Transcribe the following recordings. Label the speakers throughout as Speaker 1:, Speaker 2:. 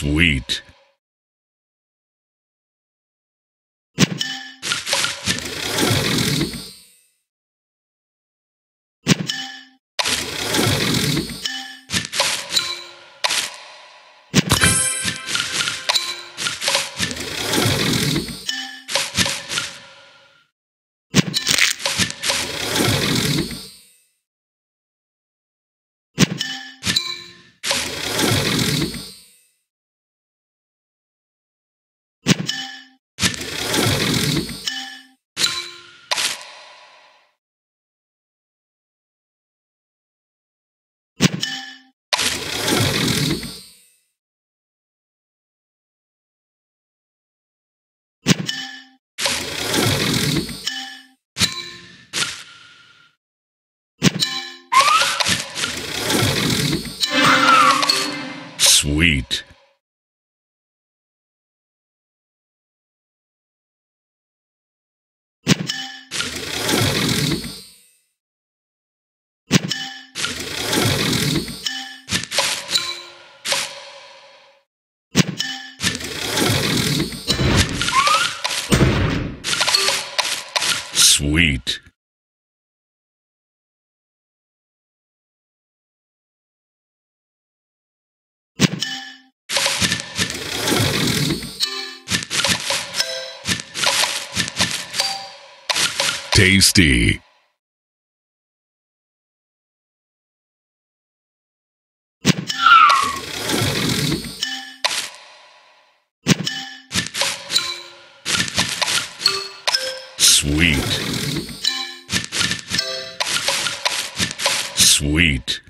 Speaker 1: Sweet. Sweet. Tasty. Sweet. Sweet.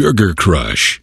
Speaker 1: Sugar Crush.